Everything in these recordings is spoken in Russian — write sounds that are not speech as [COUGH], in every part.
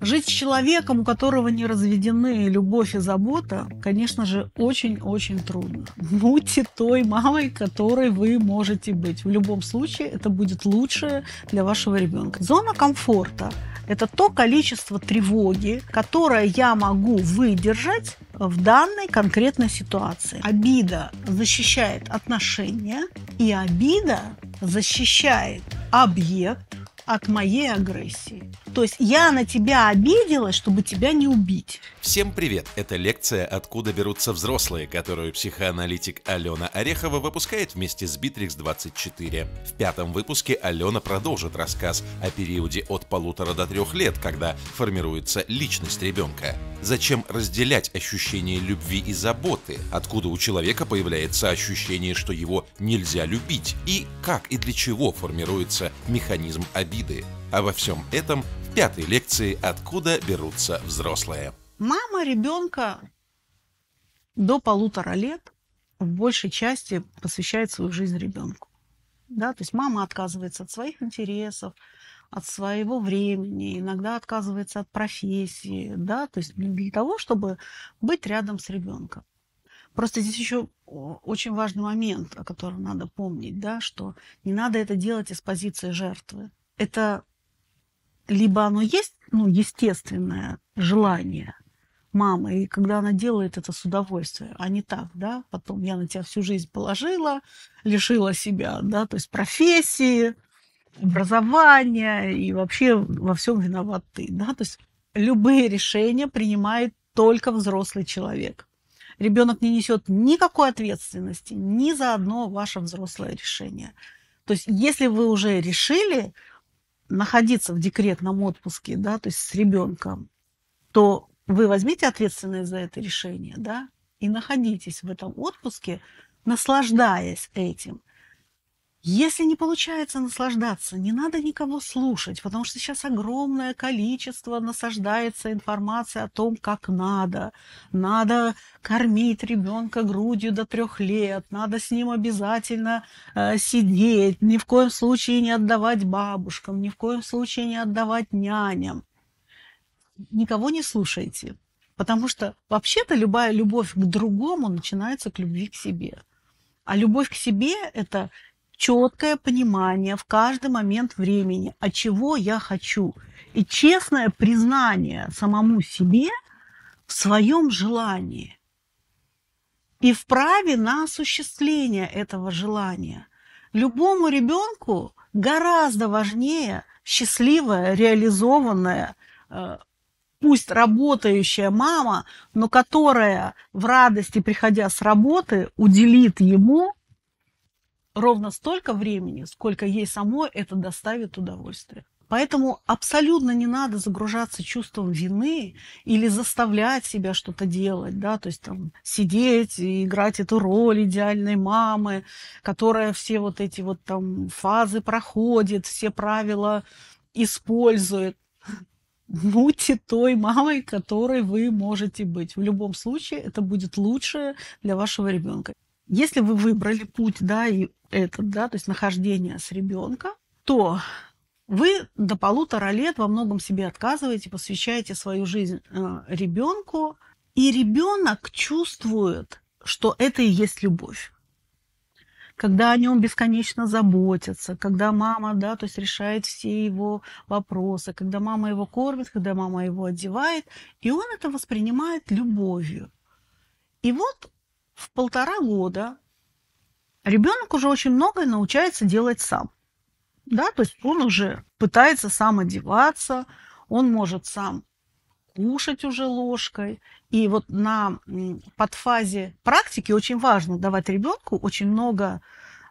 Жить с человеком, у которого не разведены любовь и забота, конечно же, очень-очень трудно. Будьте той мамой, которой вы можете быть. В любом случае, это будет лучшее для вашего ребенка. Зона комфорта – это то количество тревоги, которое я могу выдержать в данной конкретной ситуации. Обида защищает отношения, и обида защищает объект, от моей агрессии. То есть я на тебя обиделась, чтобы тебя не убить. Всем привет! Это лекция «Откуда берутся взрослые», которую психоаналитик Алена Орехова выпускает вместе с Bittrex24. В пятом выпуске Алена продолжит рассказ о периоде от полутора до трех лет, когда формируется личность ребенка. Зачем разделять ощущение любви и заботы? Откуда у человека появляется ощущение, что его нельзя любить? И как и для чего формируется механизм обиды? Обо всем этом в пятой лекции «Откуда берутся взрослые». Мама ребенка до полутора лет в большей части посвящает свою жизнь ребенку. Да, то есть мама отказывается от своих интересов, от своего времени, иногда отказывается от профессии, да, то есть для того, чтобы быть рядом с ребенком. Просто здесь еще очень важный момент, о котором надо помнить, да, что не надо это делать из позиции жертвы. Это либо оно есть, ну, естественное желание мамы, и когда она делает это с удовольствием, а не так, да, потом я на тебя всю жизнь положила, лишила себя, да, то есть профессии, образования и вообще во всем виноват ты. Да? То есть любые решения принимает только взрослый человек. Ребенок не несет никакой ответственности ни за одно ваше взрослое решение. То есть если вы уже решили находиться в декретном отпуске, да, то есть с ребенком, то вы возьмите ответственность за это решение, да, и находитесь в этом отпуске, наслаждаясь этим. Если не получается наслаждаться, не надо никого слушать, потому что сейчас огромное количество насаждается информации о том, как надо. Надо кормить ребенка грудью до трех лет, надо с ним обязательно э, сидеть, ни в коем случае не отдавать бабушкам, ни в коем случае не отдавать няням. Никого не слушайте, потому что вообще-то любая любовь к другому начинается к любви к себе. А любовь к себе – это четкое понимание в каждый момент времени, от чего я хочу. И честное признание самому себе в своем желании. И в праве на осуществление этого желания. Любому ребенку гораздо важнее счастливая, реализованная, э, пусть работающая мама, но которая в радости, приходя с работы, уделит ему ровно столько времени, сколько ей самой это доставит удовольствие. Поэтому абсолютно не надо загружаться чувством вины или заставлять себя что-то делать, да, то есть там сидеть и играть эту роль идеальной мамы, которая все вот эти вот там фазы проходит, все правила использует. Будьте той мамой, которой вы можете быть. В любом случае это будет лучшее для вашего ребенка. Если вы выбрали путь, да, и этот, да, то есть нахождение с ребенком, то вы до полутора лет во многом себе отказываете, посвящаете свою жизнь э, ребенку, и ребенок чувствует, что это и есть любовь. Когда о нем бесконечно заботятся, когда мама, да, то есть решает все его вопросы, когда мама его кормит, когда мама его одевает, и он это воспринимает любовью. И вот в полтора года ребенок уже очень многое научается делать сам. Да, то есть он уже пытается сам одеваться, он может сам кушать уже ложкой. И вот на подфазе практики очень важно давать ребенку очень много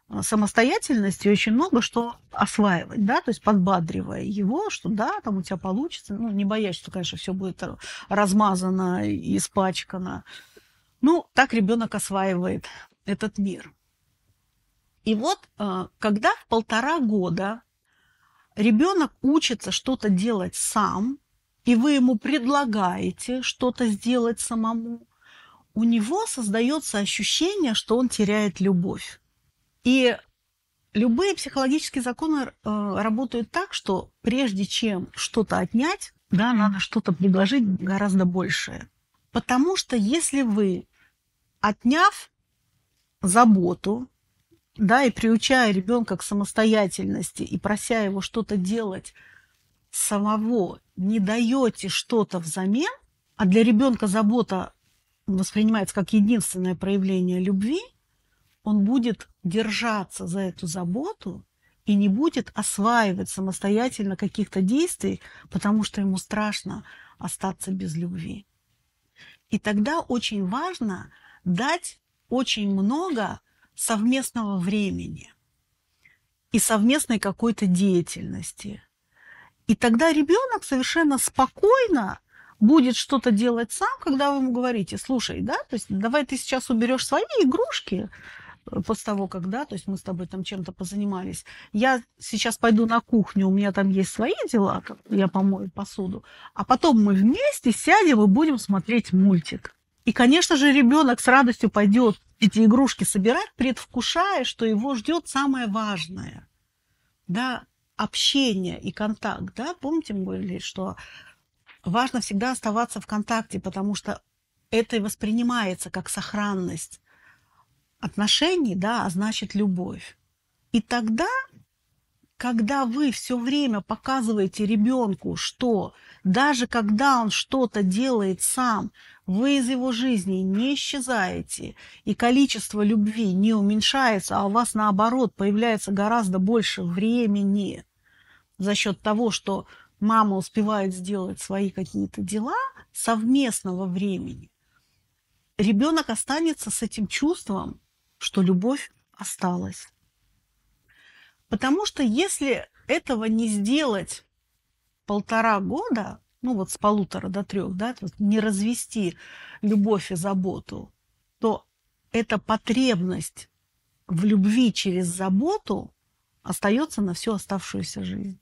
э, самостоятельности, очень много что осваивать, да, то есть подбадривая его, что да, там у тебя получится, ну, не боясь, что, конечно, все будет размазано и испачкано, ну, так ребенок осваивает этот мир. И вот, э, когда в полтора года ребенок учится что-то делать сам, и вы ему предлагаете что-то сделать самому, у него создается ощущение, что он теряет любовь. И любые психологические законы э, работают так, что прежде чем что-то отнять, да, надо что-то предложить гораздо большее. Потому что если вы, отняв заботу, да, и приучая ребенка к самостоятельности и прося его что-то делать самого, не даете что-то взамен, а для ребенка забота воспринимается как единственное проявление любви, он будет держаться за эту заботу и не будет осваивать самостоятельно каких-то действий, потому что ему страшно остаться без любви. И тогда очень важно дать очень много совместного времени и совместной какой-то деятельности. И тогда ребенок совершенно спокойно будет что-то делать сам, когда вы ему говорите, слушай, да, то есть давай ты сейчас уберешь свои игрушки, после того, как, да, то есть мы с тобой там чем-то позанимались, я сейчас пойду на кухню, у меня там есть свои дела, я помою посуду, а потом мы вместе сядем и будем смотреть мультик. И, конечно же, ребенок с радостью пойдет эти игрушки собирать, предвкушая, что его ждет самое важное. Да, общение и контакт. Да? Помните, мы говорили, что важно всегда оставаться в контакте, потому что это и воспринимается как сохранность отношений, да, а значит любовь. И тогда, когда вы все время показываете ребенку, что даже когда он что-то делает сам, вы из его жизни не исчезаете, и количество любви не уменьшается, а у вас наоборот появляется гораздо больше времени за счет того, что мама успевает сделать свои какие-то дела совместного времени, ребенок останется с этим чувством, что любовь осталась. Потому что если этого не сделать полтора года, ну вот с полутора до трех, да, не развести любовь и заботу, то эта потребность в любви через заботу остается на всю оставшуюся жизнь.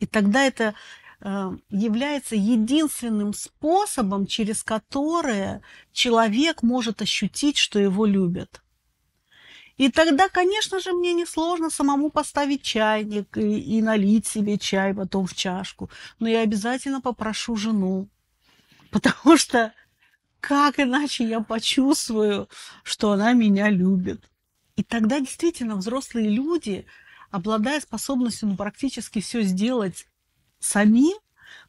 И тогда это э, является единственным способом, через который человек может ощутить, что его любят. И тогда, конечно же, мне несложно самому поставить чайник и, и налить себе чай потом в чашку. Но я обязательно попрошу жену, [LAUGHS] потому что как иначе я почувствую, что она меня любит. И тогда действительно взрослые люди, обладая способностью ну, практически все сделать самим,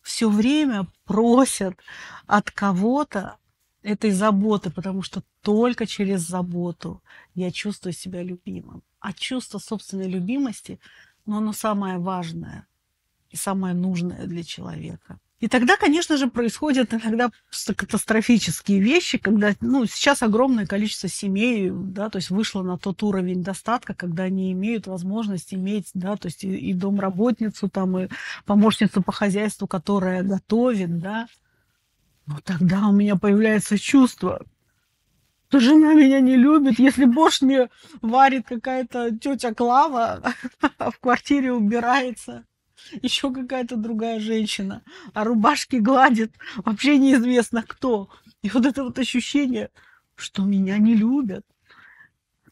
все время просят от кого-то этой заботы, потому что только через заботу я чувствую себя любимым. А чувство собственной любимости, ну, оно самое важное и самое нужное для человека. И тогда, конечно же, происходят иногда катастрофические вещи, когда, ну, сейчас огромное количество семей, да, то есть вышло на тот уровень достатка, когда они имеют возможность иметь, да, то есть и, и домработницу, там, и помощницу по хозяйству, которая готовит, да, но тогда у меня появляется чувство, что жена меня не любит. Если борщ мне варит какая-то тетя Клава, [LAUGHS] а в квартире убирается еще какая-то другая женщина, а рубашки гладит вообще неизвестно кто. И вот это вот ощущение, что меня не любят.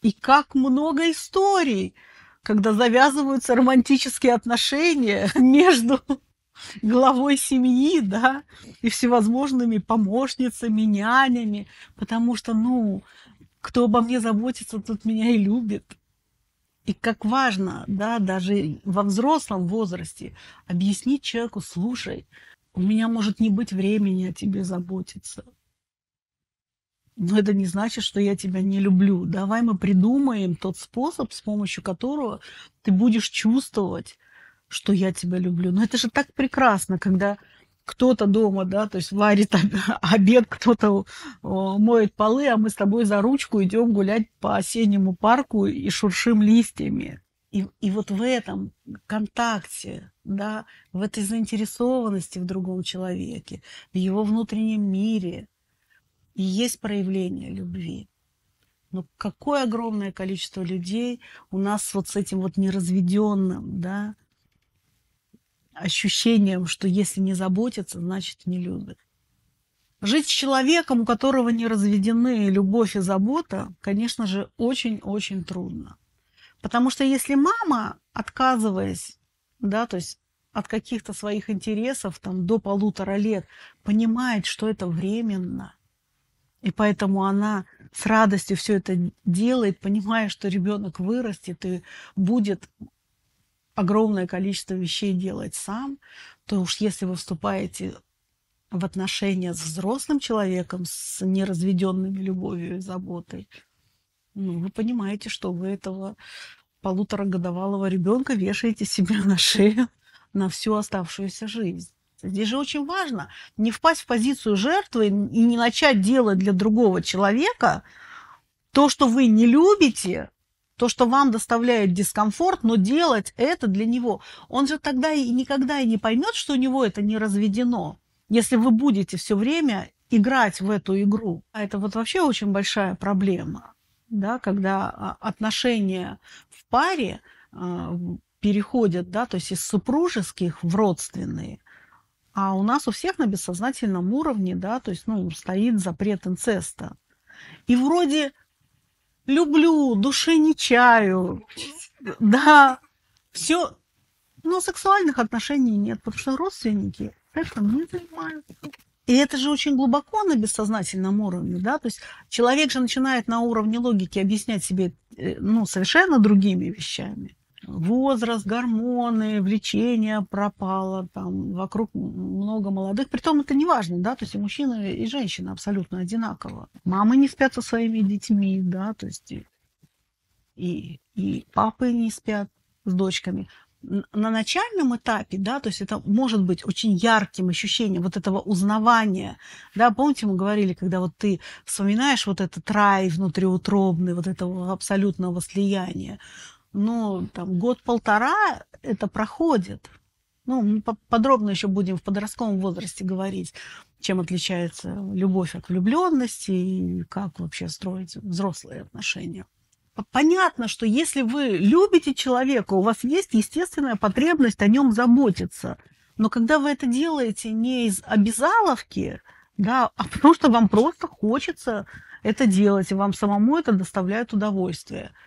И как много историй, когда завязываются романтические отношения [LAUGHS] между главой семьи, да, и всевозможными помощницами, нянями, потому что, ну, кто обо мне заботится, тот меня и любит. И как важно, да, даже во взрослом возрасте объяснить человеку, слушай, у меня может не быть времени о тебе заботиться. Но это не значит, что я тебя не люблю. Давай мы придумаем тот способ, с помощью которого ты будешь чувствовать, что я тебя люблю. Но это же так прекрасно, когда кто-то дома, да, то есть варит обед, кто-то моет полы, а мы с тобой за ручку идем гулять по осеннему парку и шуршим листьями. И, и вот в этом контакте, да, в этой заинтересованности в другом человеке, в его внутреннем мире и есть проявление любви. Но какое огромное количество людей у нас вот с этим вот неразведенным, да, ощущением, что если не заботятся, значит не любят. Жить с человеком, у которого не разведены любовь и забота, конечно же, очень-очень трудно. Потому что если мама, отказываясь, да, то есть от каких-то своих интересов там, до полутора лет понимает, что это временно. И поэтому она с радостью все это делает, понимая, что ребенок вырастет и будет огромное количество вещей делать сам, то уж если вы вступаете в отношения с взрослым человеком, с неразведенными любовью и заботой, ну, вы понимаете, что вы этого полуторагодовалого ребенка вешаете себе на шею [LAUGHS] на всю оставшуюся жизнь. Здесь же очень важно не впасть в позицию жертвы и не начать делать для другого человека то, что вы не любите, то, что вам доставляет дискомфорт, но делать это для него. Он же тогда и никогда и не поймет, что у него это не разведено, если вы будете все время играть в эту игру. А это вот вообще очень большая проблема, да, когда а, отношения в паре а, переходят, да, то есть из супружеских в родственные. А у нас у всех на бессознательном уровне, да, то есть, ну, стоит запрет инцеста. И вроде люблю, душе не чаю, да, все, но сексуальных отношений нет, потому что родственники этим не занимаются. И это же очень глубоко на бессознательном уровне, да, то есть человек же начинает на уровне логики объяснять себе, э, ну, совершенно другими вещами возраст, гормоны, влечение пропало, там вокруг много молодых. Притом это не важно, да, то есть и мужчина, и женщина абсолютно одинаково. Мамы не спят со своими детьми, да, то есть и, и, и папы не спят с дочками. На начальном этапе, да, то есть это может быть очень ярким ощущением вот этого узнавания, да, помните, мы говорили, когда вот ты вспоминаешь вот этот рай внутриутробный, вот этого абсолютного слияния, ну, там, год-полтора это проходит. Ну, подробно еще будем в подростковом возрасте говорить, чем отличается любовь от влюбленности и как вообще строить взрослые отношения. Понятно, что если вы любите человека, у вас есть естественная потребность о нем заботиться. Но когда вы это делаете не из обязаловки, да, а потому что вам просто хочется это делать, и вам самому это доставляет удовольствие –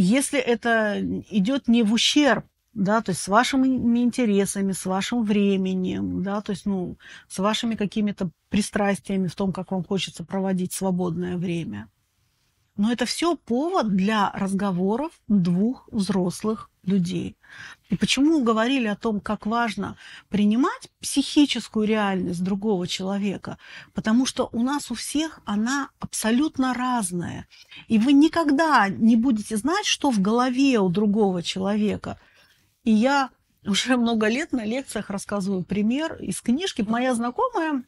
если это идет не в ущерб, да, то есть с вашими интересами, с вашим временем, да, то есть, ну, с вашими какими-то пристрастиями в том, как вам хочется проводить свободное время. Но это все повод для разговоров двух взрослых людей. И почему говорили о том, как важно принимать психическую реальность другого человека? Потому что у нас у всех она абсолютно разная. И вы никогда не будете знать, что в голове у другого человека. И я уже [LAUGHS] много лет на лекциях рассказываю пример из книжки. Моя знакомая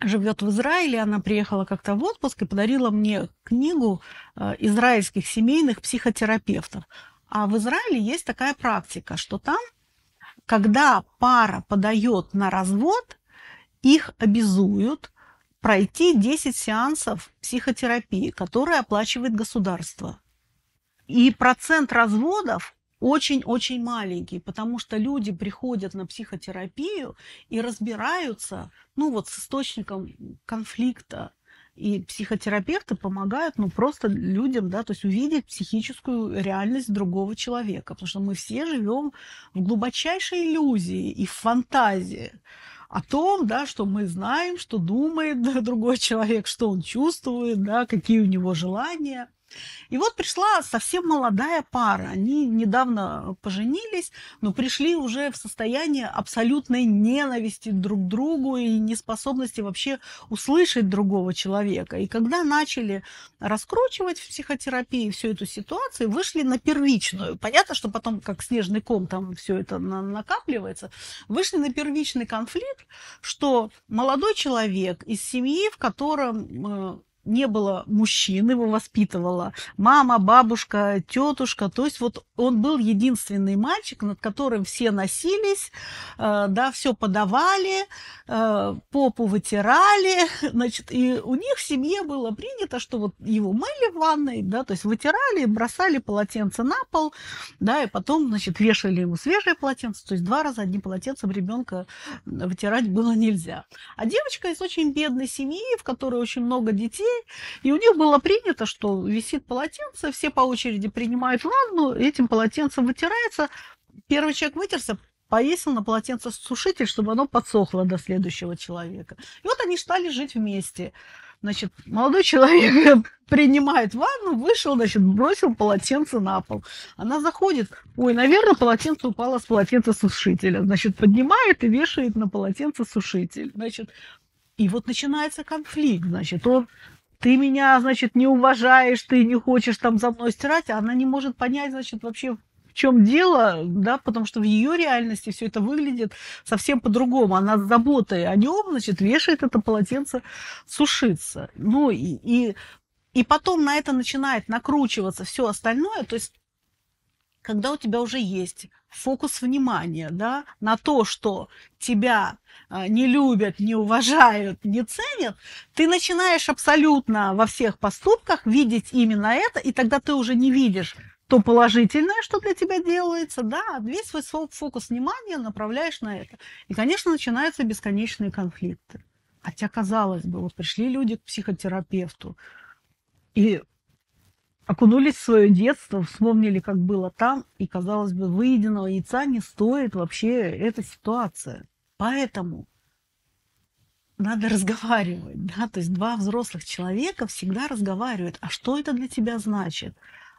живет в Израиле, она приехала как-то в отпуск и подарила мне книгу э, израильских семейных психотерапевтов. А в Израиле есть такая практика, что там, когда пара подает на развод, их обязуют пройти 10 сеансов психотерапии, которые оплачивает государство. И процент разводов очень-очень маленький, потому что люди приходят на психотерапию и разбираются, ну вот с источником конфликта. И психотерапевты помогают, ну, просто людям, да, то есть увидеть психическую реальность другого человека, потому что мы все живем в глубочайшей иллюзии и в фантазии о том, да, что мы знаем, что думает [LAUGHS] другой человек, что он чувствует, да, какие у него желания – и вот пришла совсем молодая пара. Они недавно поженились, но пришли уже в состояние абсолютной ненависти друг к другу и неспособности вообще услышать другого человека. И когда начали раскручивать в психотерапии всю эту ситуацию, вышли на первичную. Понятно, что потом, как снежный ком, там все это накапливается. Вышли на первичный конфликт, что молодой человек из семьи, в котором э, не было мужчин, его воспитывала мама, бабушка, тетушка. То есть вот он был единственный мальчик, над которым все носились, э, да, все подавали, э, попу вытирали. [LAUGHS] Значит, и у них в семье было принято, что вот его мыли в ванной, да, то есть вытирали, бросали полотенце на пол, да, и потом, значит, вешали ему свежее полотенце. То есть два раза одним полотенцем ребенка вытирать было нельзя. А девочка из очень бедной семьи, в которой очень много детей, и у них было принято, что висит полотенце, все по очереди принимают ванну, этим полотенцем вытирается. Первый человек вытерся, повесил на полотенце сушитель, чтобы оно подсохло до следующего человека. И вот они стали жить вместе. Значит, молодой человек [LAUGHS] принимает ванну, вышел, значит, бросил полотенце на пол. Она заходит, ой, наверное, полотенце упало с полотенца сушителя. Значит, поднимает и вешает на полотенце сушитель. Значит, и вот начинается конфликт. Значит, он ты меня, значит, не уважаешь, ты не хочешь там за мной стирать, а она не может понять, значит, вообще в чем дело, да, потому что в ее реальности все это выглядит совсем по-другому. Она с заботой о нем, значит, вешает это полотенце сушиться. Ну и, и, и потом на это начинает накручиваться все остальное. То есть, когда у тебя уже есть фокус внимания да, на то, что тебя а, не любят, не уважают, не ценят, ты начинаешь абсолютно во всех поступках видеть именно это, и тогда ты уже не видишь то положительное, что для тебя делается, да, а весь свой фокус внимания направляешь на это. И, конечно, начинаются бесконечные конфликты. Хотя, казалось бы, вот пришли люди к психотерапевту и окунулись в свое детство, вспомнили, как было там, и, казалось бы, выеденного яйца не стоит вообще эта ситуация. Поэтому надо разговаривать, да, то есть два взрослых человека всегда разговаривают, а что это для тебя значит,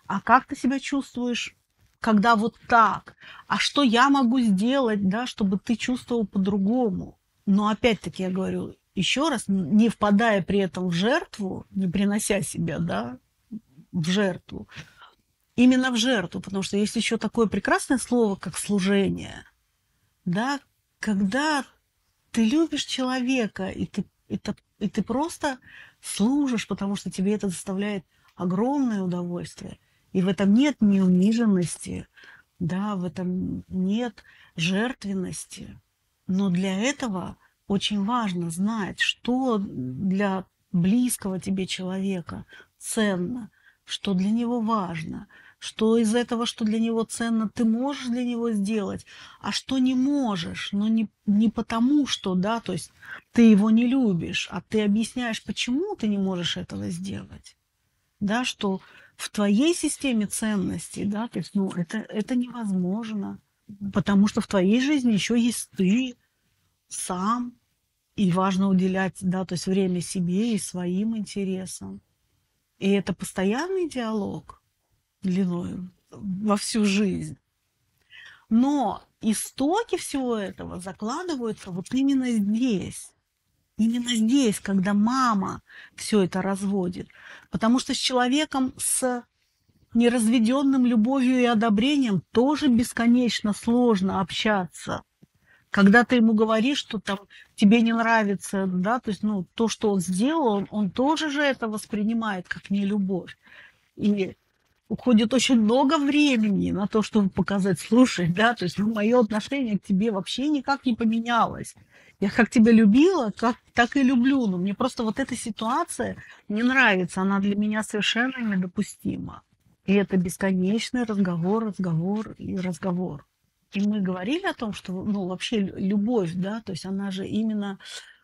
а как ты себя чувствуешь, когда вот так, а что я могу сделать, да, чтобы ты чувствовал по-другому. Но опять-таки я говорю, еще раз, не впадая при этом в жертву, не принося себя, да, в жертву, именно в жертву, потому что есть еще такое прекрасное слово, как служение, да, когда ты любишь человека, и ты, это, и ты просто служишь, потому что тебе это доставляет огромное удовольствие – и в этом нет неуниженности, да, в этом нет жертвенности. Но для этого очень важно знать, что для близкого тебе человека ценно, что для него важно, что из этого, что для него ценно, ты можешь для него сделать, а что не можешь, но не, не потому, что, да, то есть ты его не любишь, а ты объясняешь, почему ты не можешь этого сделать, да, что в твоей системе ценностей, да, то есть, ну, это, это невозможно, потому что в твоей жизни еще есть ты сам, и важно уделять, да, то есть время себе и своим интересам. И это постоянный диалог длиной во всю жизнь. Но истоки всего этого закладываются вот именно здесь. Именно здесь, когда мама все это разводит. Потому что с человеком с неразведенным любовью и одобрением тоже бесконечно сложно общаться. Когда ты ему говоришь, что там тебе не нравится, да, то есть, ну, то, что он сделал, он, он тоже же это воспринимает как нелюбовь. И уходит очень много времени на то, чтобы показать, слушай, да, то есть ну, мое отношение к тебе вообще никак не поменялось. Я как тебя любила, как, так и люблю. Но мне просто вот эта ситуация не нравится. Она для меня совершенно недопустима. И это бесконечный разговор, разговор и разговор. И мы говорили о том, что ну, вообще любовь, да, то есть она же именно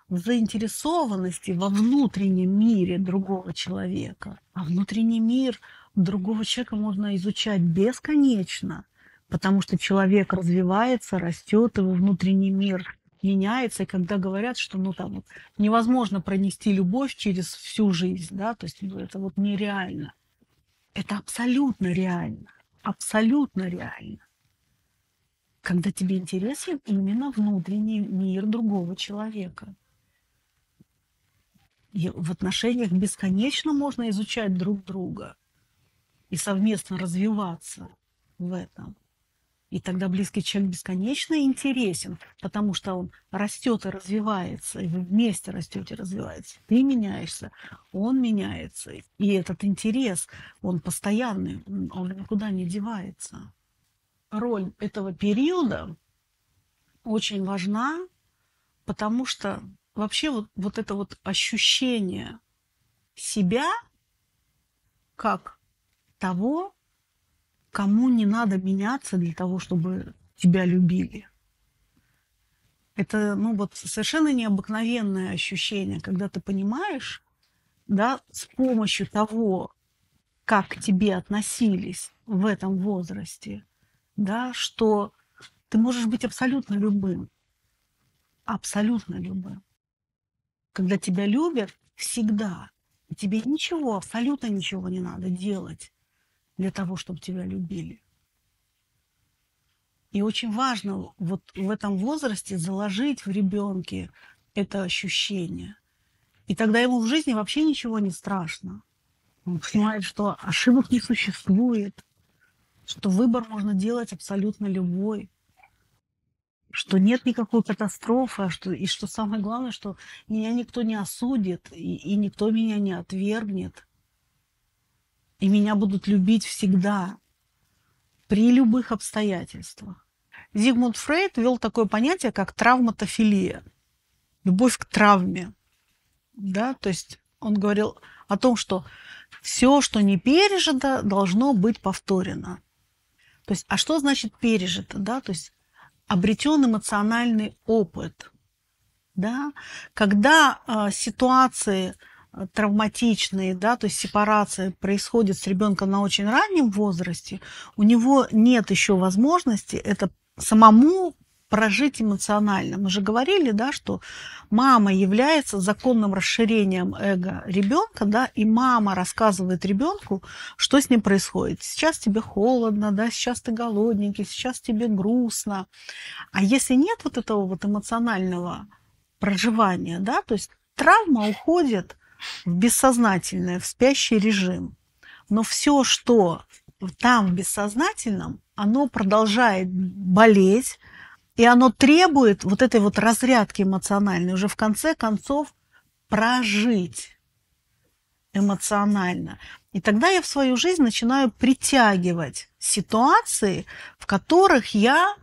в заинтересованности во внутреннем мире другого человека. А внутренний мир другого человека можно изучать бесконечно, потому что человек развивается, растет, его внутренний мир меняется, и когда говорят, что ну там вот, невозможно пронести любовь через всю жизнь, да, то есть ну, это вот нереально. Это абсолютно реально, абсолютно реально. Когда тебе интересен именно внутренний мир другого человека. И в отношениях бесконечно можно изучать друг друга и совместно развиваться в этом. И тогда близкий человек бесконечно интересен, потому что он растет и развивается, и вы вместе растете и развиваетесь. Ты меняешься, он меняется. И этот интерес, он постоянный, он никуда не девается. Роль этого периода очень важна, потому что вообще вот, вот это вот ощущение себя как того, кому не надо меняться для того, чтобы тебя любили. Это, ну, вот совершенно необыкновенное ощущение, когда ты понимаешь, да, с помощью того, как к тебе относились в этом возрасте, да, что Ты можешь быть абсолютно любым. Абсолютно любым. Когда тебя любят, всегда. Тебе ничего, абсолютно ничего не надо делать для того, чтобы тебя любили. И очень важно вот в этом возрасте заложить в ребенке это ощущение. И тогда ему в жизни вообще ничего не страшно. Он понимает, что ошибок не существует, что выбор можно делать абсолютно любой, что нет никакой катастрофы, а что, и что самое главное, что меня никто не осудит, и, и никто меня не отвергнет. И меня будут любить всегда, при любых обстоятельствах. Зигмунд Фрейд ввел такое понятие, как травматофилия, любовь к травме. Да? То есть он говорил о том, что все, что не пережито, должно быть повторено. То есть, а что значит пережито? Да? То есть обретен эмоциональный опыт. Да? Когда э, ситуации травматичные, да, то есть сепарация происходит с ребенком на очень раннем возрасте, у него нет еще возможности это самому прожить эмоционально. Мы же говорили, да, что мама является законным расширением эго ребенка, да, и мама рассказывает ребенку, что с ним происходит. Сейчас тебе холодно, да, сейчас ты голодненький, сейчас тебе грустно. А если нет вот этого вот эмоционального проживания, да, то есть травма уходит в бессознательное, в спящий режим. Но все, что там в бессознательном, оно продолжает болеть, и оно требует вот этой вот разрядки эмоциональной, уже в конце концов прожить эмоционально. И тогда я в свою жизнь начинаю притягивать ситуации, в которых я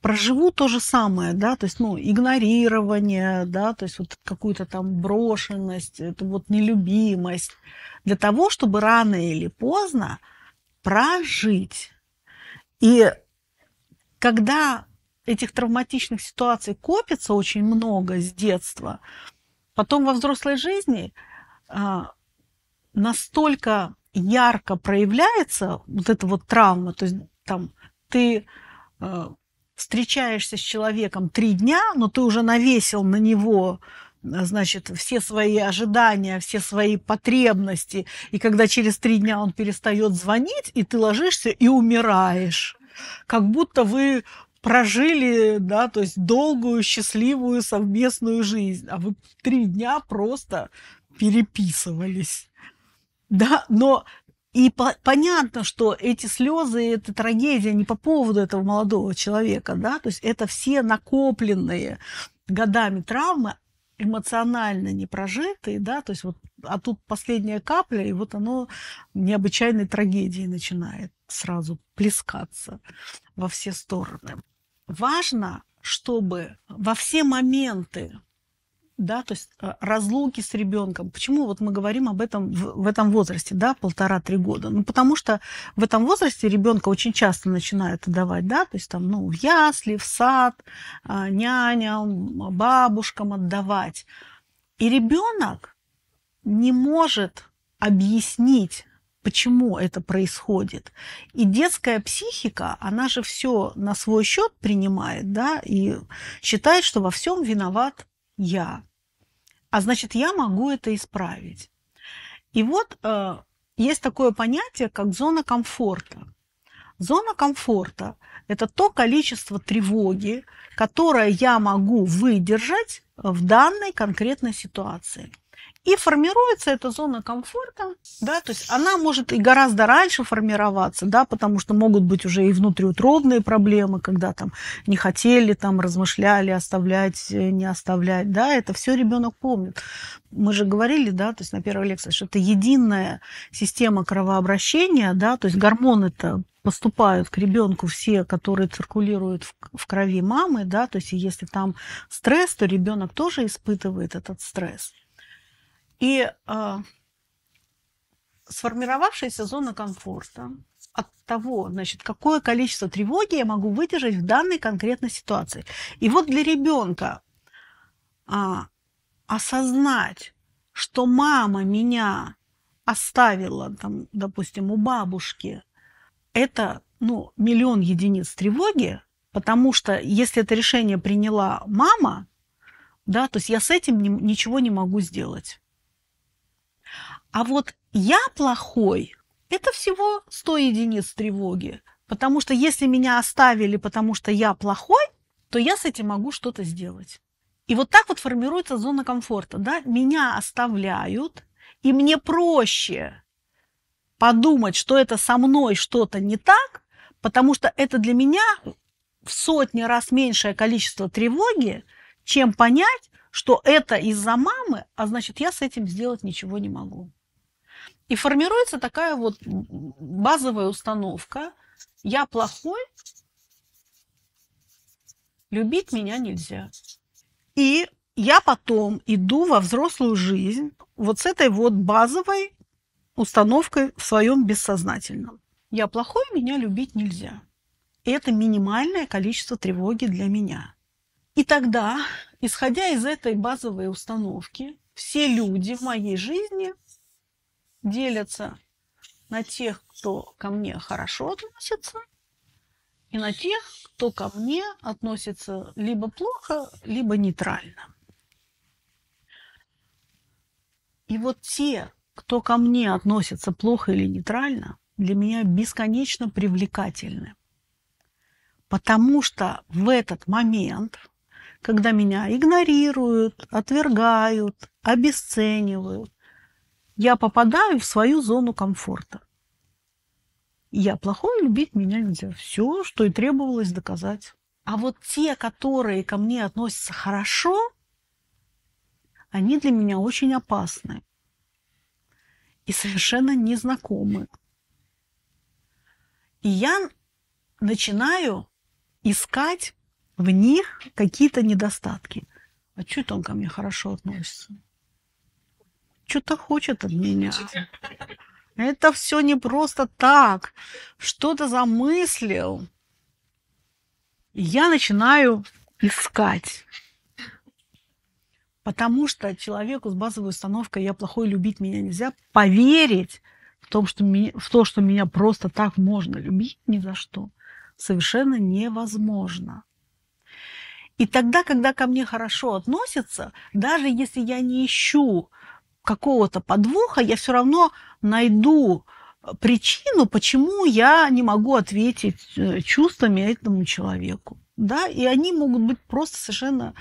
проживу то же самое, да, то есть, ну, игнорирование, да, то есть вот какую-то там брошенность, эту вот нелюбимость, для того, чтобы рано или поздно прожить. И когда этих травматичных ситуаций копится очень много с детства, потом во взрослой жизни а, настолько ярко проявляется вот эта вот травма, то есть там ты а, встречаешься с человеком три дня, но ты уже навесил на него значит, все свои ожидания, все свои потребности, и когда через три дня он перестает звонить, и ты ложишься и умираешь, как будто вы прожили, да, то есть долгую, счастливую совместную жизнь, а вы три дня просто переписывались. Да, но и по понятно, что эти слезы, эта трагедия не по поводу этого молодого человека, да, то есть это все накопленные годами травмы, эмоционально не прожитые, да, то есть вот, а тут последняя капля, и вот оно необычайной трагедией начинает сразу плескаться во все стороны. Важно, чтобы во все моменты да, то есть э, разлуки с ребенком. Почему вот мы говорим об этом в, в этом возрасте, да, полтора-три года? Ну, потому что в этом возрасте ребенка очень часто начинают отдавать, да, то есть там, ну, в ясли, в сад, а, няням, бабушкам отдавать. И ребенок не может объяснить, почему это происходит. И детская психика, она же все на свой счет принимает, да, и считает, что во всем виноват я. А значит, я могу это исправить. И вот э, есть такое понятие, как зона комфорта. Зона комфорта – это то количество тревоги, которое я могу выдержать в данной конкретной ситуации. И формируется эта зона комфорта, да, то есть она может и гораздо раньше формироваться, да, потому что могут быть уже и внутриутробные проблемы, когда там не хотели, там размышляли, оставлять, э, не оставлять, да, это все ребенок помнит. Мы же говорили, да, то есть на первой лекции, что это единая система кровообращения, да, то есть гормоны-то поступают к ребенку все, которые циркулируют в, крови мамы, да, то есть если там стресс, то ребенок тоже испытывает этот стресс. И э, сформировавшаяся зона комфорта от того, значит, какое количество тревоги я могу выдержать в данной конкретной ситуации. И вот для ребенка а, осознать, что мама меня оставила, там, допустим, у бабушки, это ну, миллион единиц тревоги, Потому что если это решение приняла мама, да, то есть я с этим не, ничего не могу сделать. А вот я плохой, это всего 100 единиц тревоги. Потому что если меня оставили, потому что я плохой, то я с этим могу что-то сделать. И вот так вот формируется зона комфорта. Да? Меня оставляют, и мне проще подумать, что это со мной что-то не так, потому что это для меня в сотни раз меньшее количество тревоги, чем понять, что это из-за мамы, а значит, я с этим сделать ничего не могу. И формируется такая вот базовая установка. Я плохой, любить меня нельзя. И я потом иду во взрослую жизнь вот с этой вот базовой установкой в своем бессознательном. Я плохой, меня любить нельзя. И это минимальное количество тревоги для меня. И тогда, исходя из этой базовой установки, все люди в моей жизни делятся на тех, кто ко мне хорошо относится, и на тех, кто ко мне относится либо плохо, либо нейтрально. И вот те, кто ко мне относится плохо или нейтрально, для меня бесконечно привлекательны. Потому что в этот момент, когда меня игнорируют, отвергают, обесценивают, я попадаю в свою зону комфорта. Я плохой, любить меня нельзя. Все, что и требовалось доказать. А вот те, которые ко мне относятся хорошо, они для меня очень опасны и совершенно незнакомы. И я начинаю искать в них какие-то недостатки. А что это он ко мне хорошо относится? Что-то хочет от меня. Это все не просто так. Что-то замыслил. Я начинаю искать. Потому что человеку с базовой установкой «я плохой, любить меня нельзя» поверить в, том, что меня, в то, что меня просто так можно любить ни за что, совершенно невозможно. И тогда, когда ко мне хорошо относятся, даже если я не ищу какого-то подвоха, я все равно найду э, причину, почему я не могу ответить э, чувствами этому человеку. Да, и они могут быть просто совершенно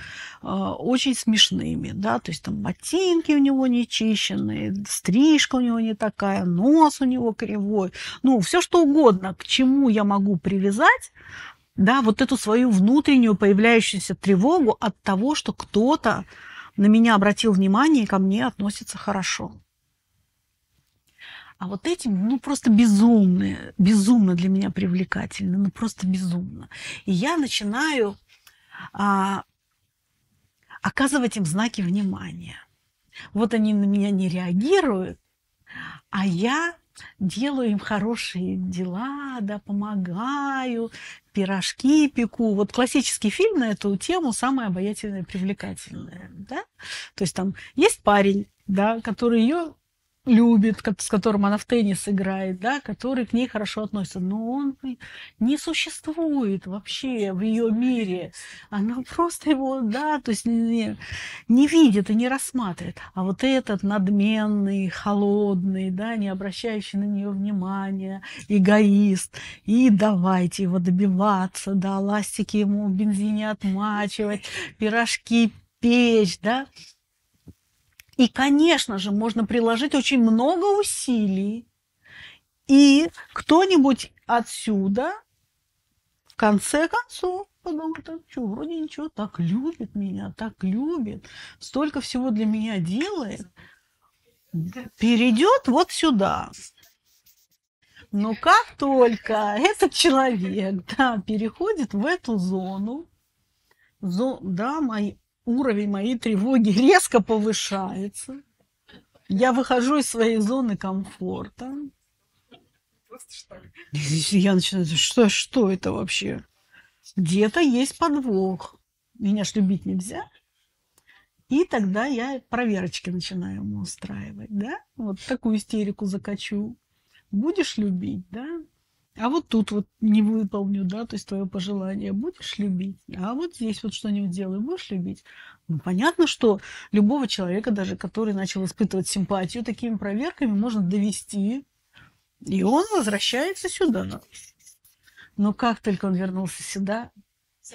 э, очень смешными, да, то есть там ботинки у него не чищенные, стрижка у него не такая, нос у него кривой, ну, все что угодно, к чему я могу привязать, да, вот эту свою внутреннюю появляющуюся тревогу от того, что кто-то на меня обратил внимание и ко мне относится хорошо. А вот этим, ну, просто безумно, безумно для меня привлекательно, ну, просто безумно. И я начинаю а, оказывать им знаки внимания. Вот они на меня не реагируют, а я делаю им хорошие дела, да, помогаю, пирожки пеку. Вот классический фильм на эту тему самое обаятельное и привлекательное, да. То есть там есть парень, да, который ее любит, с которым она в теннис играет, да, который к ней хорошо относится. Но он не существует вообще в ее мире. Она просто его, да, то есть не, не видит и не рассматривает. А вот этот надменный, холодный, да, не обращающий на нее внимания, эгоист. И давайте его добиваться, да, ластики ему в бензине отмачивать, пирожки печь, да, и, конечно же, можно приложить очень много усилий. И кто-нибудь отсюда, в конце концов, подумает, так что, вроде ничего, так любит меня, так любит, столько всего для меня делает, перейдет вот сюда. Но как только этот человек да, переходит в эту зону, зо, да, мои, уровень моей тревоги резко повышается. Я выхожу из своей зоны комфорта. Я начинаю, что, что это вообще? Где-то есть подвох. Меня ж любить нельзя. И тогда я проверочки начинаю ему устраивать, да? Вот такую истерику закачу. Будешь любить, да? А вот тут вот не выполню, да, то есть твое пожелание, будешь любить? А вот здесь вот что-нибудь делаю, будешь любить? Ну, понятно, что любого человека, даже который начал испытывать симпатию, такими проверками можно довести, и он возвращается сюда. Но как только он вернулся сюда,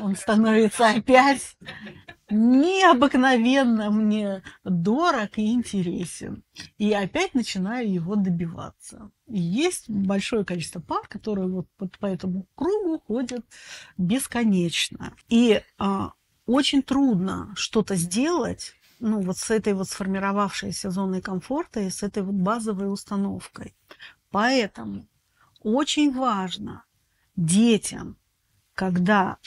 он становится опять необыкновенно мне дорог и интересен. И опять начинаю его добиваться. Есть большое количество пар, которые вот по этому кругу ходят бесконечно. И а, очень трудно что-то сделать, ну, вот с этой вот сформировавшейся зоной комфорта и с этой вот базовой установкой. Поэтому очень важно детям, когда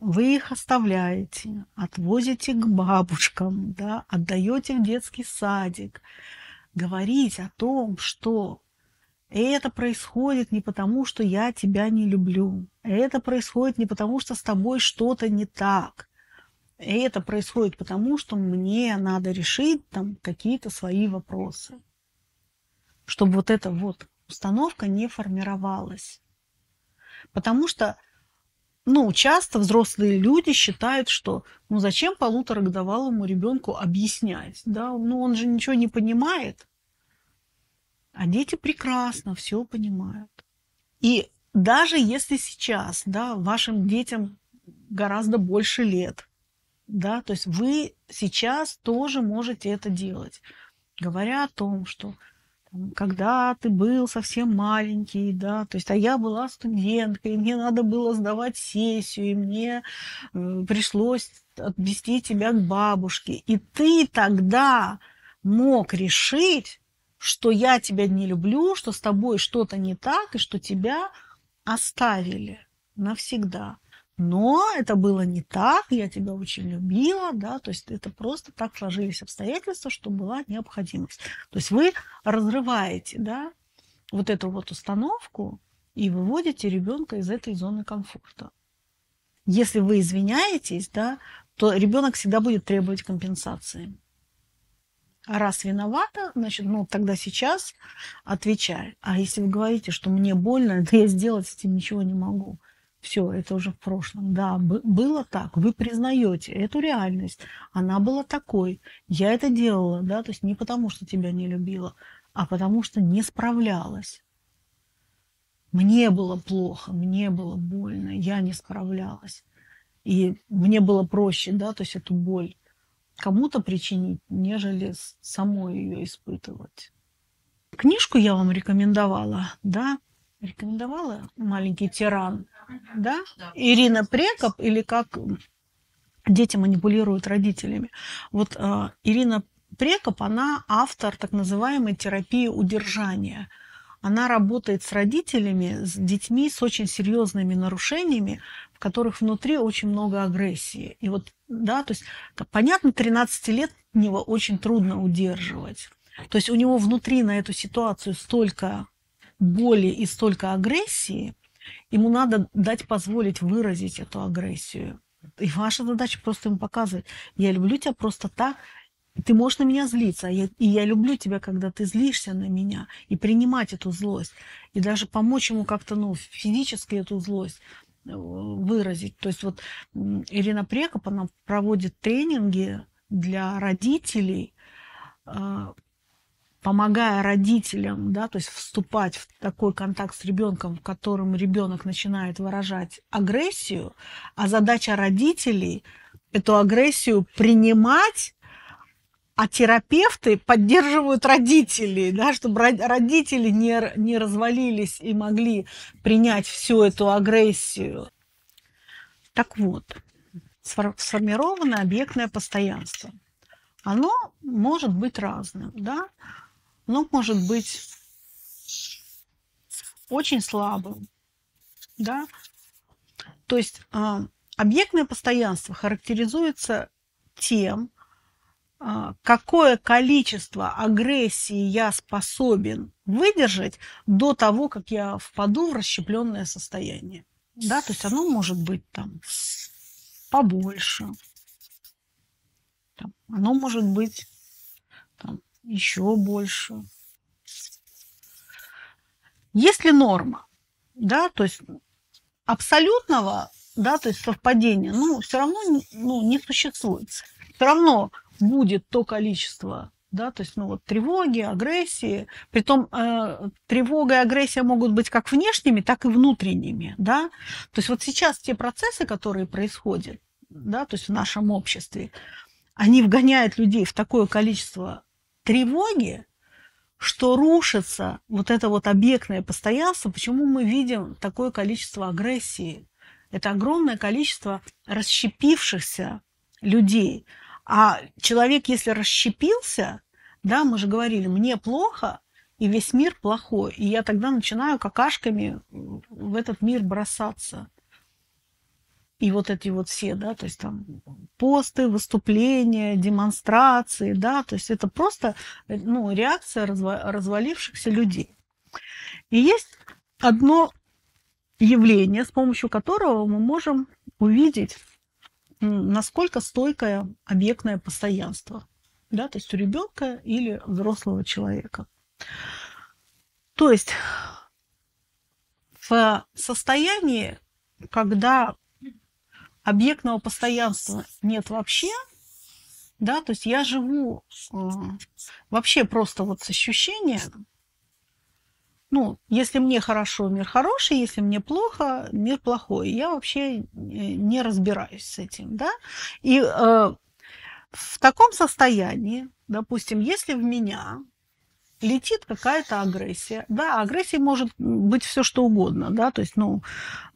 вы их оставляете, отвозите к бабушкам, да, отдаете в детский садик, говорить о том, что это происходит не потому, что я тебя не люблю, это происходит не потому, что с тобой что-то не так, это происходит потому, что мне надо решить там какие-то свои вопросы, чтобы вот эта вот установка не формировалась. Потому что ну, часто взрослые люди считают, что ну зачем полуторагодовалому ребенку объяснять, да, ну он же ничего не понимает. А дети прекрасно все понимают. И даже если сейчас, да, вашим детям гораздо больше лет, да, то есть вы сейчас тоже можете это делать, говоря о том, что когда ты был совсем маленький, да, то есть, а я была студенткой, мне надо было сдавать сессию, и мне э, пришлось отвести тебя к бабушке. И ты тогда мог решить, что я тебя не люблю, что с тобой что-то не так, и что тебя оставили навсегда. Но это было не так, я тебя очень любила, да, то есть это просто так сложились обстоятельства, что была необходимость. То есть вы разрываете, да, вот эту вот установку и выводите ребенка из этой зоны комфорта. Если вы извиняетесь, да, то ребенок всегда будет требовать компенсации. А раз виновата, значит, ну тогда сейчас отвечай. А если вы говорите, что мне больно, [LAUGHS] то я сделать с этим ничего не могу все, это уже в прошлом. Да, было так. Вы признаете эту реальность. Она была такой. Я это делала, да, то есть не потому, что тебя не любила, а потому что не справлялась. Мне было плохо, мне было больно, я не справлялась. И мне было проще, да, то есть эту боль кому-то причинить, нежели самой ее испытывать. Книжку я вам рекомендовала, да, рекомендовала «Маленький тиран», да? Ирина Прекоп или как дети манипулируют родителями. Вот э, Ирина Прекоп, она автор так называемой терапии удержания. Она работает с родителями, с детьми с очень серьезными нарушениями, в которых внутри очень много агрессии. И вот, да, то есть, понятно, 13 лет него очень трудно удерживать. То есть у него внутри на эту ситуацию столько боли и столько агрессии, ему надо дать позволить выразить эту агрессию. И ваша задача просто ему показывать, я люблю тебя просто так, ты можешь на меня злиться, а и я люблю тебя, когда ты злишься на меня, и принимать эту злость, и даже помочь ему как-то, ну, физически эту злость э, выразить. То есть вот Ирина Прекоп, она проводит тренинги для родителей, а, помогая родителям, да, то есть вступать в такой контакт с ребенком, в котором ребенок начинает выражать агрессию, а задача родителей эту агрессию принимать, а терапевты поддерживают родителей, да, чтобы родители не, не развалились и могли принять всю эту агрессию. Так вот, сформировано объектное постоянство. Оно может быть разным, да, оно может быть очень слабым. Да? То есть э, объектное постоянство характеризуется тем, э, какое количество агрессии я способен выдержать до того, как я впаду в расщепленное состояние. Да, то есть оно может быть там побольше. Там, оно может быть там, еще больше. Если норма да, то есть абсолютного, да, то есть совпадения, ну, все равно ну, не существует. Все равно будет то количество да, то есть, ну вот тревоги, агрессии, притом э, тревога и агрессия могут быть как внешними, так и внутренними, да, то есть вот сейчас те процессы, которые происходят, да, то есть в нашем обществе, они вгоняют людей в такое количество тревоги, что рушится вот это вот объектное постоянство, почему мы видим такое количество агрессии. Это огромное количество расщепившихся людей. А человек, если расщепился, да, мы же говорили, мне плохо, и весь мир плохой. И я тогда начинаю какашками в этот мир бросаться и вот эти вот все, да, то есть там посты, выступления, демонстрации, да, то есть это просто, ну, реакция разва- развалившихся людей. И есть одно явление, с помощью которого мы можем увидеть, насколько стойкое объектное постоянство, да, то есть у ребенка или взрослого человека. То есть в состоянии, когда объектного постоянства нет вообще, да, то есть я живу э, вообще просто вот с ощущением, ну, если мне хорошо, мир хороший, если мне плохо, мир плохой. Я вообще не разбираюсь с этим, да. И э, в таком состоянии, допустим, если в меня летит какая-то агрессия, да, агрессия может быть все что угодно, да, то есть, ну,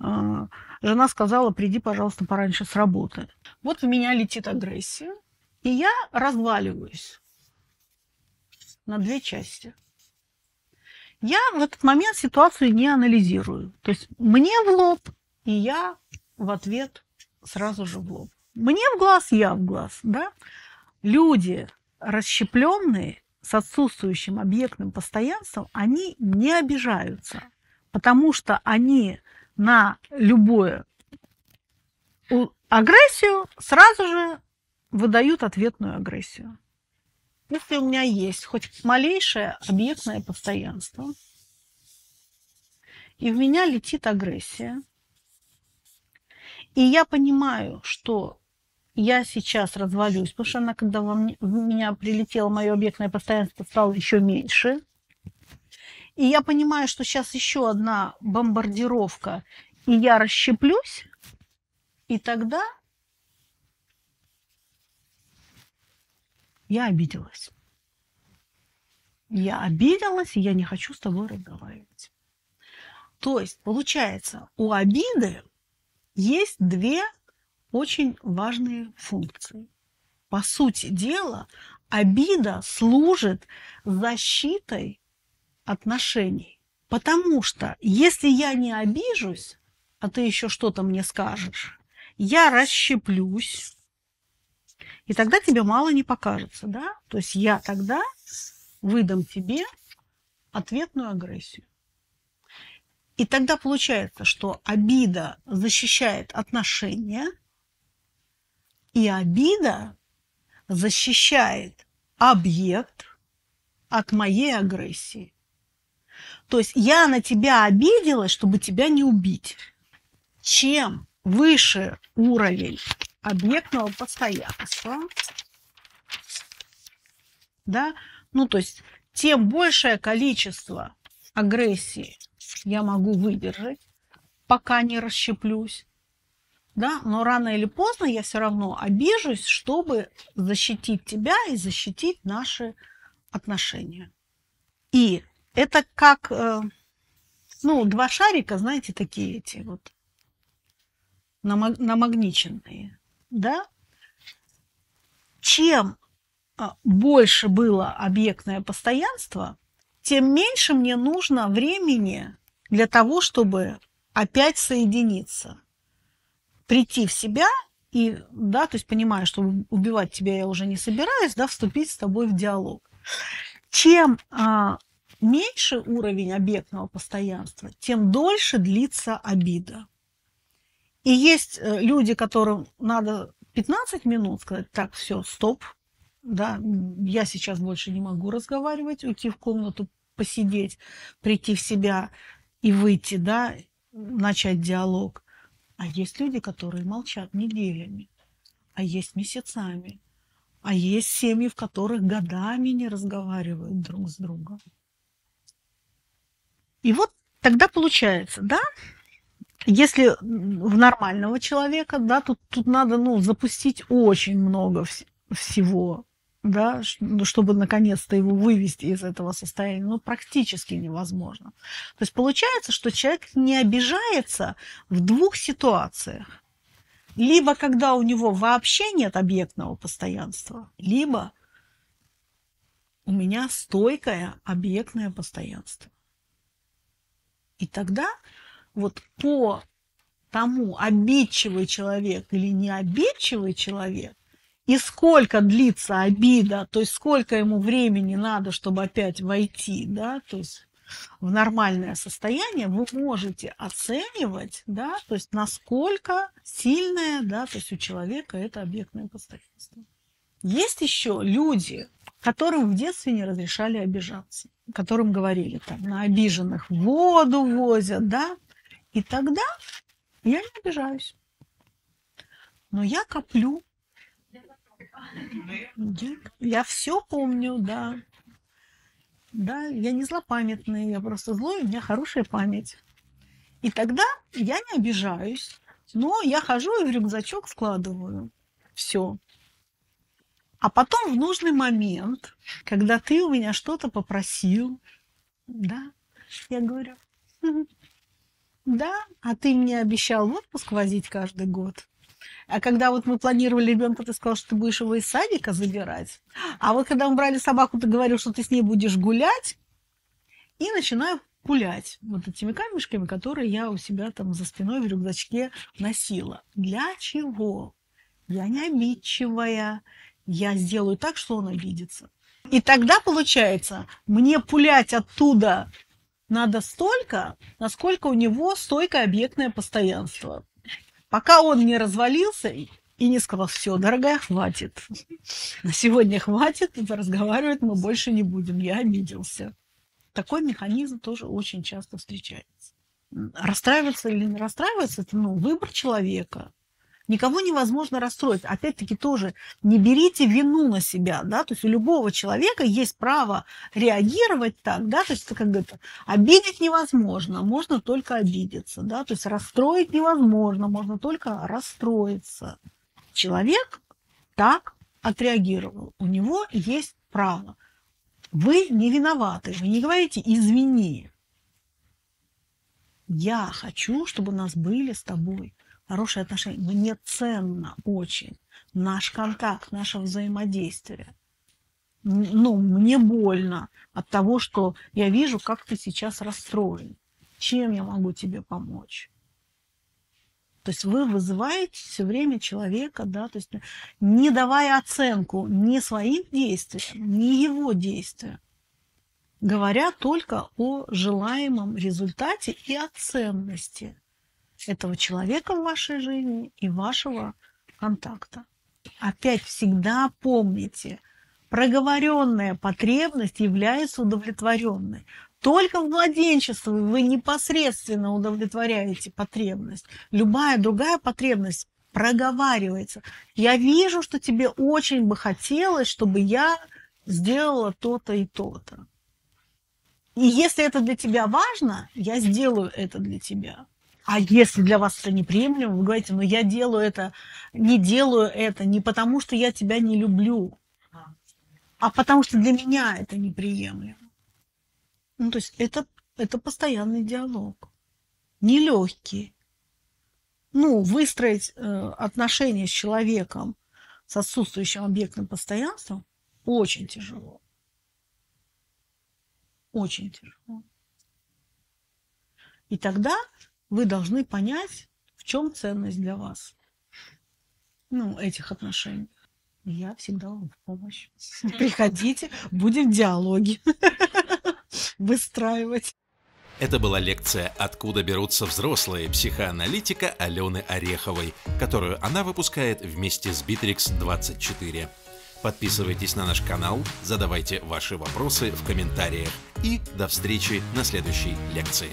э, Жена сказала, приди, пожалуйста, пораньше с работы. Вот в меня летит агрессия, и я разваливаюсь на две части. Я в этот момент ситуацию не анализирую. То есть мне в лоб, и я в ответ сразу же в лоб. Мне в глаз, я в глаз. Да? Люди, расщепленные, с отсутствующим объектным постоянством, они не обижаются, потому что они на любую агрессию, сразу же выдают ответную агрессию. Если у меня есть хоть малейшее объектное постоянство, и в меня летит агрессия, и я понимаю, что я сейчас развалюсь, потому что она, когда во мне, в меня прилетело мое объектное постоянство, стало еще меньше, и я понимаю, что сейчас еще одна бомбардировка, и я расщеплюсь, и тогда я обиделась. Я обиделась, и я не хочу с тобой разговаривать. То есть, получается, у обиды есть две очень важные функции. По сути дела, обида служит защитой отношений. Потому что если я не обижусь, а ты еще что-то мне скажешь, я расщеплюсь, и тогда тебе мало не покажется, да? То есть я тогда выдам тебе ответную агрессию. И тогда получается, что обида защищает отношения, и обида защищает объект от моей агрессии. То есть я на тебя обиделась, чтобы тебя не убить. Чем выше уровень объектного постоянства, да, ну то есть тем большее количество агрессии я могу выдержать, пока не расщеплюсь, да, но рано или поздно я все равно обижусь, чтобы защитить тебя и защитить наши отношения. И это как, э, ну, два шарика, знаете, такие эти вот намагниченные, да? Чем а, больше было объектное постоянство, тем меньше мне нужно времени для того, чтобы опять соединиться, прийти в себя и, да, то есть понимая, что убивать тебя я уже не собираюсь, да, вступить с тобой в диалог. Чем а, меньше уровень объектного постоянства, тем дольше длится обида. И есть э, люди, которым надо 15 минут сказать, так, все, стоп, да, я сейчас больше не могу разговаривать, уйти в комнату, посидеть, прийти в себя и выйти, да, начать диалог. А есть люди, которые молчат неделями, а есть месяцами, а есть семьи, в которых годами не разговаривают друг с другом. И вот тогда получается, да, если в нормального человека, да, тут, тут надо, ну, запустить очень много вс- всего, да, ну, чтобы наконец-то его вывести из этого состояния, ну, практически невозможно. То есть получается, что человек не обижается в двух ситуациях. Либо когда у него вообще нет объектного постоянства, либо у меня стойкое объектное постоянство. И тогда вот по тому, обидчивый человек или не обидчивый человек, и сколько длится обида, то есть сколько ему времени надо, чтобы опять войти, да, то есть в нормальное состояние, вы можете оценивать, да, то есть насколько сильное, да, то есть у человека это объектное постоянство. Есть еще люди, которым в детстве не разрешали обижаться, которым говорили, там, на обиженных воду возят, да, и тогда я не обижаюсь. Но я коплю. Я, все помню, да. Да, я не злопамятная, я просто злой, у меня хорошая память. И тогда я не обижаюсь, но я хожу и в рюкзачок складываю. Все. А потом в нужный момент, когда ты у меня что-то попросил, да, я говорю, да, а ты мне обещал в отпуск возить каждый год. А когда вот мы планировали ребенка, ты сказал, что ты будешь его из садика забирать. А вот когда мы брали собаку, ты говорил, что ты с ней будешь гулять. И начинаю гулять вот этими камешками, которые я у себя там за спиной в рюкзачке носила. Для чего? Я не обидчивая. Я сделаю так, что он обидится. И тогда, получается, мне пулять оттуда надо столько, насколько у него стойкое объектное постоянство. Пока он не развалился и не сказал, все, дорогая, хватит. На сегодня хватит, разговаривать мы больше не будем, я обиделся. Такой механизм тоже очень часто встречается. Расстраиваться или не расстраиваться, это ну, выбор человека. Никого невозможно расстроить. Опять-таки тоже не берите вину на себя, да, то есть у любого человека есть право реагировать так, да, то есть как это, обидеть невозможно, можно только обидеться, да, то есть расстроить невозможно, можно только расстроиться. Человек так отреагировал, у него есть право. Вы не виноваты, вы не говорите «извини». Я хочу, чтобы у нас были с тобой хорошие отношения. Мне ценно очень наш контакт, наше взаимодействие. Ну, мне больно от того, что я вижу, как ты сейчас расстроен. Чем я могу тебе помочь? То есть вы вызываете все время человека, да, то есть не давая оценку ни своим действиям, ни его действиям, говоря только о желаемом результате и о ценности этого человека в вашей жизни и вашего контакта. Опять всегда помните, проговоренная потребность является удовлетворенной. Только в младенчестве вы непосредственно удовлетворяете потребность. Любая другая потребность проговаривается. Я вижу, что тебе очень бы хотелось, чтобы я сделала то-то и то-то. И если это для тебя важно, я сделаю это для тебя. А если для вас это неприемлемо, вы говорите, ну я делаю это, не делаю это не потому, что я тебя не люблю, а потому что для меня это неприемлемо. Ну, то есть это, это постоянный диалог. Нелегкий. Ну, выстроить э, отношения с человеком с отсутствующим объектным постоянством очень тяжело. Очень тяжело. И тогда вы должны понять, в чем ценность для вас ну, этих отношений. Я всегда вам в помощь. Приходите, будем диалоги [LAUGHS] выстраивать. Это была лекция «Откуда берутся взрослые» психоаналитика Алены Ореховой, которую она выпускает вместе с Bittrex 24. Подписывайтесь на наш канал, задавайте ваши вопросы в комментариях и до встречи на следующей лекции.